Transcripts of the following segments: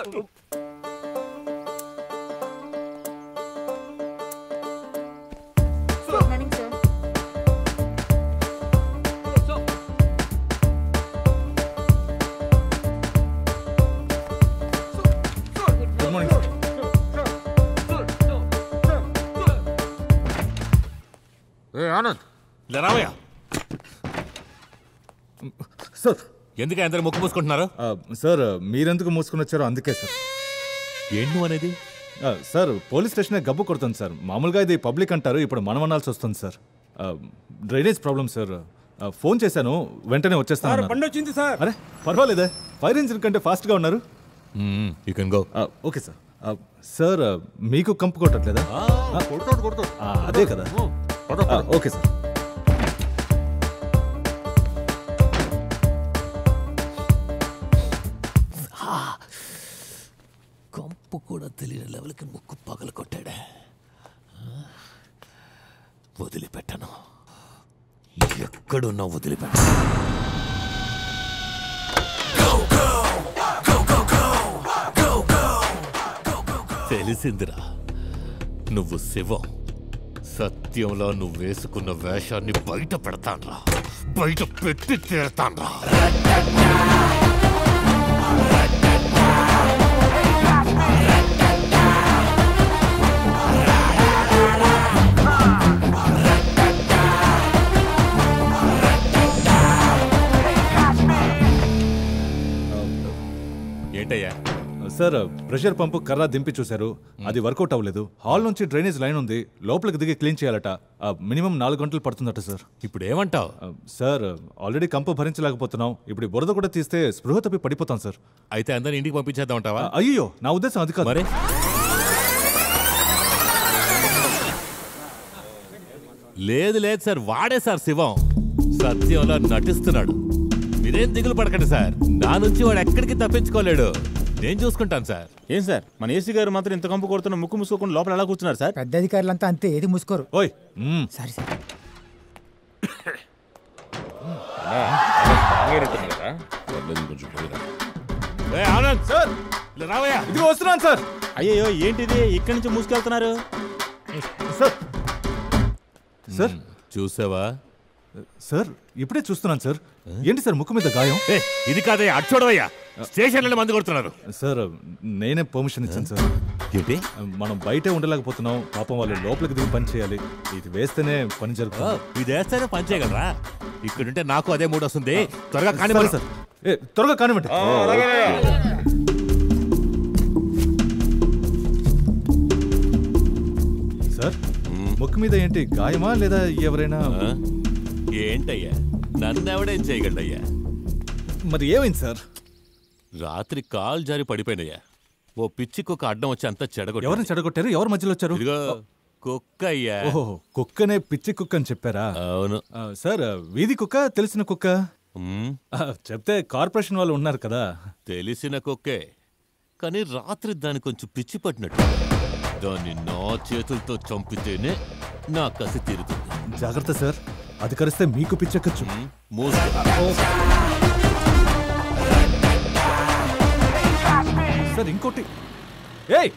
Good morning sir good morning sir ఏ ఆనంద్ ఇలా రావయ్య sir ఎందుకు అందరు ముక్కు మూసుకుంటున్నారు? సార్ మీరెందుకు మూసుకుని వచ్చారో అందుకే సార్. ఏంటి నువ్వు అనేది? సార్ పోలీస్ స్టేషనే గబ్బు కొడుతుంది సార్. మామూలుగా ఇది పబ్లిక్ అంటారు ఇప్పుడు మనం అనాల్సి వస్తుంది sir. Drainage problem sir. Phone చేశాను వెంటనే వచ్చేస్తాను బండి వచ్చింది సార్. అరే పర్వాలేదే. ఫైర్ ఇంజిన్ కంటే ఫాస్ట్గా ఉన్నారు. You can go okay sir. Sir మీకు కంపు కొట్టట్లేదా? అదే కదా. Okay sir. కంపు కూడా తెలియని లెవెల్కి ముక్కు పగలు కొట్టాడే. వదిలిపెట్టను. ఎక్కడున్నా వదిలిపెట్టను. తెలిసిందిరా. నువ్వు శివం. సత్యంలో నువ్వు వేసుకున్న వేషాన్ని బయట పెడతాన్రా. బయట పెట్టి తీరతాన్రా. ఏంటయ్యా సార్ ప్రెషర్ పంపు కర్ర దింపి చూశారు. అది వర్కౌట్ అవ్వలేదు. హాల్ నుంచి డ్రైనేజ్ లైన్ ఉంది. లోపలికి దిగి క్లీన్ చేయాలట. మినిమం నాలుగు గంటలు పడుతుందట సార్. ఇప్పుడు ఏమంటావు? సార్ ఆల్రెడీ కంపు భరించలేకపోతున్నాం. ఇప్పుడు బురద కూడా తీస్తే స్పృహ తప్పి పడిపోతాం సార్. అయితే అందరిని ఇంటికి పంపించేద్దాం అంటావా ఆ, అయ్యో నా ఉద్దేశం అది కాదు. లేదు లేదు సార్. వాడే సార్ శివం. సత్యంలో నటిస్తున్నాడు. మీరేం దిగులు పడకండి సార్. నా నుంచి వాడు ఎక్కడికి తప్పించుకోలేడు. నేను చూసుకుంటాను సార్. ఏం సార్? మన ఏసీ గారు మాత్రం ఇంత కంపు కొడుతున్న ముక్కు మూసుకోకుండా లోపల ఎలా కూర్చున్నారు సార్? పెద్ద అధికారులంతా అంతే ఏది మూసుకోరు. ఓయ్. Sorry sir. ఆనంద్ సార్. ఇలా రావయ్యా. ఇదిగో వస్తున్నాను సార్. అయ్యో ఏంటిది? ఇక్కడి నుంచి మూసుకెళ్తున్నారు? సార్. సార్. చూసావా? సార్ ఇప్పుడే చూస్తున్నాను సార్. ఏంటి సార్ ముక్కు మీద గాయం? ఇది కాదయ్యా అటు చూడవయ్యా స్టేషన్లో మంది కొడుతున్నారు. సార్ నేనే పర్మిషన్ ఇచ్చాను సార్. ఏంటి? మనం బయటే ఉండలేకపోతున్నాం. పాపం వాళ్ళు లోపలికి దిగి పని చేయాలి. ఇది వేస్తేనే పని జరుగుతుంది. ఇది వేస్తేనే పని చేయగలరా? ఇక్కడుంటే నాకు అదే మూడు వస్తుంది. త్వరగా కానీ సరే సార్. ఏ త్వరగా కానివ్వండి. సార్ ముక్కు మీద ఏంటి గాయమా లేదా ఎవరైనా ఏంటయ్యా? నన్నెవడేం చేయగలడయ్యా? మరి ఏమైంది సార్? రాత్రి కాల్ జారి పడిపోయినయ్యా. ఓ పిచ్చి కుక్క అడ్డం వచ్చి అంతా చెడగొట్టు ఎవరిని చెడగొట్టారు? ఎవరు మధ్యలో వచ్చారు? ఇదిగో కుక్క అయ్యా ఓహో కుక్కనే పిచ్చి కుక్క అని చెప్పారా? అవును. ఆ, సార్ వీధి కుక్క తెలిసిన కుక్క? ఆ, చెప్తే కార్పొరేషన్ వాళ్ళు ఉన్నారు కదా. తెలిసిన కుక్కే. కానీ రాత్రి దాని కొంచెం పిచ్చి పట్టినట్టు. దాన్ని నా చేతులతో చంపితేనే నా కసి తీరుతుంది. జాగ్రత్త సార్. అది కరిస్తే మీకు పిచ్చెక్కచ్చు. సార్ ఇంకోటి. ఏయ్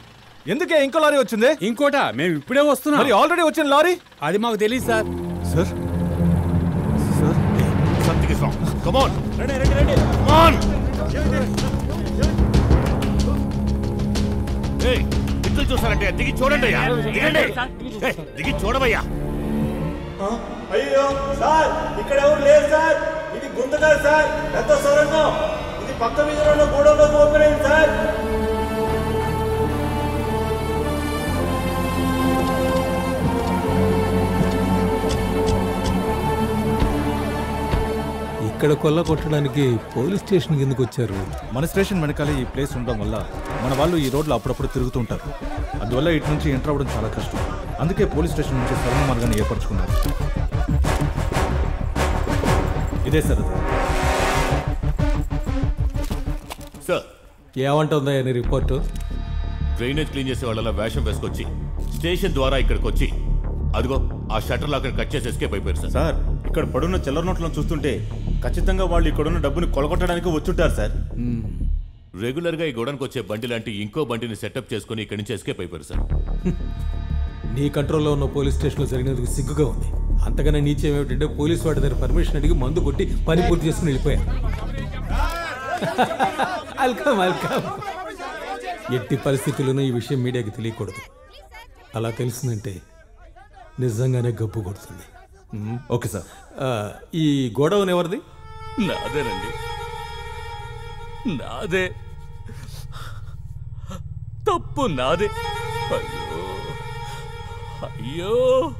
ఎందుకే ఇంకో లారీ వచ్చింది? ఇంకోట? మేము ఇప్పుడే వస్తున్నాం. మరి ఆల్రెడీ వచ్చిన లారీ? అది మాకు తెలియదు sir. Sir? Sir? Wrong come on రండి రండి రండి. కమ్ ఆన్ ఏయ్ చూసారంటే దిగి చూడండి అయ్యా దిగండి. దిగి చూడవయ్యా. అయ్యో సార్ ఇక్కడ ఎవరు లేరు సార్? ఇది గుంతకాదు సార్ పెద్ద సొరంగం. ఇది పక్క ఉన్న గూడెంలోకి ఓపెన్ అయింది సార్. ఇక్కడ కొల్ల కొట్టడానికి పోలీస్ స్టేషన్ కిందకు వచ్చారు. మన స్టేషన్ వెనకాలే ఈ ప్లేస్ ఉండడం వల్ల మన వాళ్ళు ఈ రోడ్లో అప్పుడప్పుడు తిరుగుతూ ఉంటారు. అందువల్ల ఇటు నుంచి ఎంటర్ అవ్వడం చాలా కష్టం. అందుకే పోలీస్ స్టేషన్ నుంచి సరైన మార్గాన్ని ఏర్పరచుకున్నారు. ఇదే సార్. సార్ ఏమంటుందా నీ రిపోర్టు? డ్రైనేజ్ క్లీన్ చేసే వాళ్ళ వేషం వేసుకొచ్చి స్టేషన్ ద్వారా ఇక్కడికి వచ్చి అదిగో ఆ షట్టర్ అక్కడ కట్ చేసి ఎస్కేప్ అయిపోయారు సార్ సార్ ఇక్కడ పడున్న చిల్లర నోట్లను చూస్తుంటే ఖచ్చితంగా వాళ్ళు ఇక్కడున్న డబ్బుని కొలగొట్టడానికి వచ్చుంటారు సార్. రెగ్యులర్గా ఈ గోడౌన్కి వచ్చే బండి లాంటి ఇంకో బండిని సెటప్ చేసుకుని ఇక్కడి నుంచి ఎస్కేప్ అయిపోయారు సార్ నీ కంట్రోల్లో ఉన్న పోలీస్ స్టేషన్లో జరిగినందుకు సిగ్గుగా ఉంది. అంతకన్నా నీచం ఏమిటంటే పోలీస్ వాడి దగ్గర పర్మిషన్ అడిగి మందు కొట్టి పని పూర్తి చేసుకుని వెళ్ళిపోయారు. వెల్కమ్ వెల్కమ్ ఎట్టి పరిస్థితుల్లోనూ ఈ విషయం మీడియాకి తెలియకూడదు. అలా తెలిసిందంటే నిజంగానే గబ్బు కొడుతుంది. Okay sir. ఈ గోడౌన్ ఎవరిది? నాదేనండి. నాదే. తప్పు నాదే. అయ్యో. అయ్యో.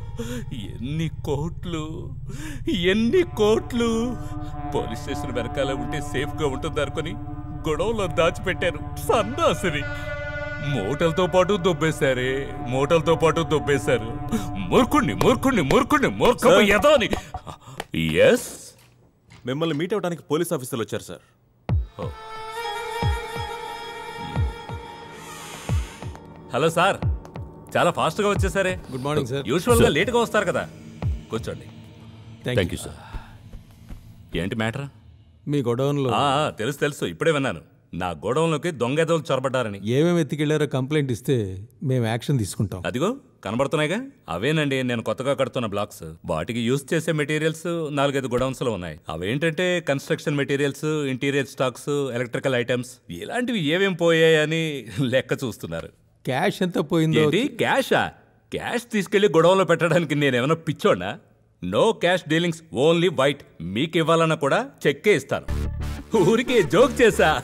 ఎన్ని కోట్లు ఎన్ని కోట్లు? పోలీస్ స్టేషన్ వెనకాల ఉంటే సేఫ్గా ఉంటుంది అనుకుని గొడవలో దాచిపెట్టారు సన్నాసిని. మూటలతో పాటు దొబ్బేశారే మూటలతో పాటు దొబ్బేశారు. మూర్ఖుణ్ణి మూర్ఖుణ్ణి మూర్ఖుణ్ణి మూర్ఖపు యదాని ఎస్ మిమ్మల్ని మీట్ అవ్వడానికి పోలీస్ ఆఫీసర్లు వచ్చారు సార్. Hello sir. చాలా ఫాస్ట్గా వచ్చేసారే. Good morning sir. యూజువల్గా లేట్గా వస్తారు కదా. కూర్చోండి. Thank you. సార్. ఏంటి మ్యాటర్? మీ గోడౌన్లో. తెలుసు తెలుసు. ఇప్పుడే విన్నాను. నా గోడౌన్లోకి దొంగ ఎదవలు చొరబడ్డారని. ఏమేమి ఎత్తికెళ్ళారో కంప్లైంట్ ఇస్తే మేము యాక్షన్ తీసుకుంటాం. అదిగో కనబడుతున్నాయిగా? అవేనండి నేను కొత్తగా కడుతున్న బ్లాక్స్. వాటికి యూజ్ చేసే మెటీరియల్స్ నాలుగైదు గొడౌన్స్లో ఉన్నాయి. అవేంటంటే construction materials interior stocks electrical items. ఇలాంటివి ఏమేం పోయాయని లెక్క చూస్తున్నారు. క్యాష్ ఎంత పోయిందో క్యాషా? క్యాష్ తీసుకెళ్ళి గొడవలో పెట్టడానికి నేనేమైనా పిచ్చోడా no cash dealings only white. మీకు ఇవ్వాలన్నా కూడా చెక్కే ఇస్తాను. ఊరికే జోక్ చేశా.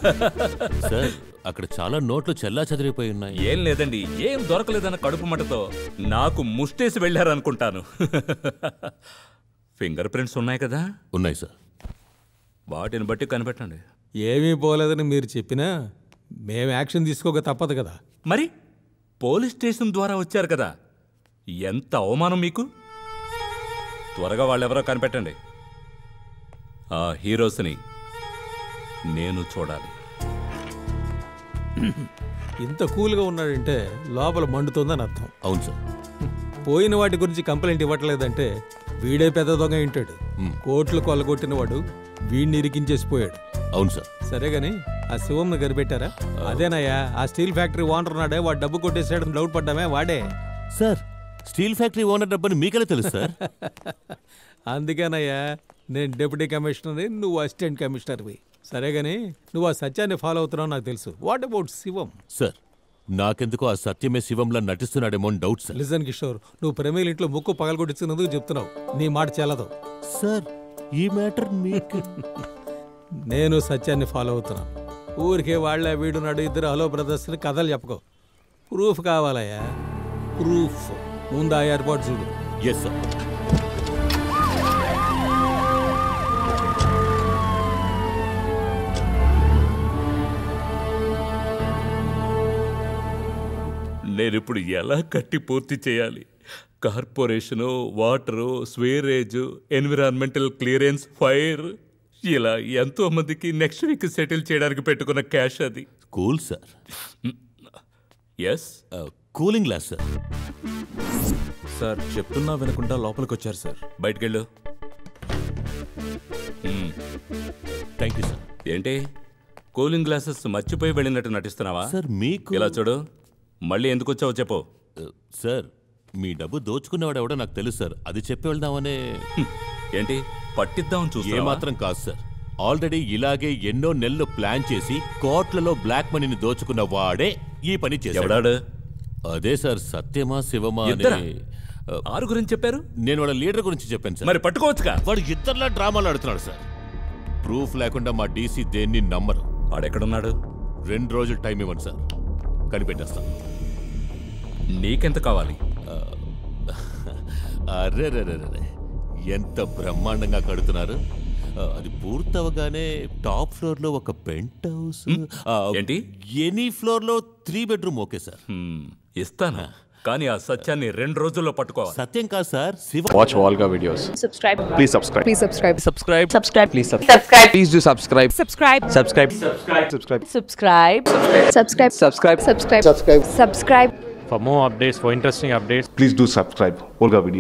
సార్ అక్కడ చాలా నోట్లు చెల్లా చెదిరిపోయి ఉన్నాయి. ఏం లేదండి ఏం దొరకలేదన్న కడుపు మటతో నాకు ముష్టేసి వెళ్ళారనుకుంటాను. ఫింగర్ ప్రింట్స్ ఉన్నాయి కదా? ఉన్నాయి సార్. వాటిని బట్టి కనిపెట్టండి. ఏమీ పోలేదని మీరు చెప్పినా మేము యాక్షన్ తీసుకోక తప్పదు కదా. మరి? పోలీస్ స్టేషన్ ద్వారా వచ్చారు కదా. ఎంత అవమానం మీకు? త్వరగా వాళ్ళెవరో కనిపెట్టండి. ఆ హీరోస్ని నేను చూడాలి. ఇంత కూల్గా ఉన్నాడంటే లోపల మండుతోందని అర్థం. అవును సార్. పోయిన వాటి గురించి కంప్లైంట్ ఇవ్వట్లేదంటే వీడే పెద్ద దొంగ ఉంటాడు. కోట్లు కొల్లగొట్టిన వాడు వీడిని ఇరికించేసిపోయాడు. అవును సార్. సరే గాని ఆ శివంను కనిపెట్టారా అదేనయ్యా ఆ స్టీల్ ఫ్యాక్టరీ ఓనర్ ఉన్నాడే వాడు డబ్బు కొట్టేసాడని డౌట్ పడ్డామే వాడే. సార్ స్టీల్ ఫ్యాక్టరీ ఓనర్ డబ్బని మీకెలా తెలుసు సార్? అందుకేనయ్యా నేను డిప్యూటీ కమిషనర్ని నువ్వు అసిస్టెంట్ కమిషనర్వి. సరే గాని నువ్వు ఆ సత్యాన్ని ఫాలో అవుతున్నావు నాకు తెలుసు. What about Shivam? సార్ నాకెందుకో ఆ సత్యమే శివంలా నటిస్తున్నాడేమో డౌట్ సార్. లిజన్ కిషోర్ నువ్వు ప్రమేల్ ఇంట్లో ముక్కు పగలగొట్టించినందుకు చెప్తున్నావు. నీ మాట చెల్లదు. సార్ ఈ మ్యాటర్ మీకు నేను సత్యాన్ని ఫాలో అవుతున్నాను. ఊరికే వాళ్ళ వీడున్నాడు ఇద్దరు హలో బ్రదర్స్ అని కథలు చెప్పుకో. ప్రూఫ్ కావాలయ్యా. ప్రూఫ్. ముందు ఆ ఏర్పాటు చూడు. ఎస్ సార్ నేనిప్పుడు ఎలా కట్టి పూర్తి చేయాలి? Corporation water sewerage environmental clearance fire. ఇలా ఎంతో మందికి నెక్స్ట్ వీక్ సెటిల్ చేయడానికి పెట్టుకున్న క్యాష్ అది. Cool sir yes cooling glass sir sir చెప్తున్నా వినకుండా లోపలికి వచ్చారు సార్ బయటికెళ్ళు థ్యాంక్ యూ సార్ ఏంటి? కూలింగ్ గ్లాసెస్ మర్చిపోయి వెళ్ళినట్టు నటిస్తున్నావా? సార్ మీకు ఇలా చూడు. మళ్ళీ ఎందుకు వచ్చావో చెప్పు. Uh, సార్ మీ డబ్బు దోచుకునేవాడు ఎవడో నాకు తెలుసు సార్ అది చెప్పి వెళ్దామనే. ఏంటి? పట్టిద్దామని చూస్తే ఏమాత్రం కాదు సార్. ఆల్రెడీ ఇలాగే ఎన్నో నెలలు ప్లాన్ చేసి కోట్లలో బ్లాక్ మనీని దోచుకున్న వాడే ఈ పని చేశాడు. అదే సార్ సత్యమా శివమా ఆరు గురించి చెప్పారు? నేను వాళ్ళ లీడర్ గురించి చెప్పాను సార్. మరి పట్టుకోవచ్చుగా? వాడు ఇద్దరులా డ్రామాలు ఆడుతున్నాడు సార్. ప్రూఫ్ లేకుండా మా డీసీ దేన్ని నమ్మరు. వాడెక్కడున్నాడు రెండు రోజులు టైం ఇవ్వండి సార్. కనిపెట్టేస్తాం. నీకెంత కావాలి? అరే రే రే రే ఎంత బ్రహ్మాండంగా కడుతున్నారు అది పూర్తవగానే టాప్ ఫ్లోర్లో ఒక పెంట్ హౌస్ ఏంటి ఎనీ ఫ్లోర్లో త్రీ బెడ్రూమ్ ఓకే సార్ ఇస్తానా కానీ ఆ సత్యాన్ని రెండు రోజుల్లో పట్టుకోవాలి సత్యం కాదు sir Shiva watch ఆల్గా videos subscribe please subscribe please subscribe subscribe subscribe please subscribe please do subscribe subscribe subscribe subscribe subscribe subscribe subscribe subscribe subscribe for more updates for interesting updates please do subscribe ఆల్గా videos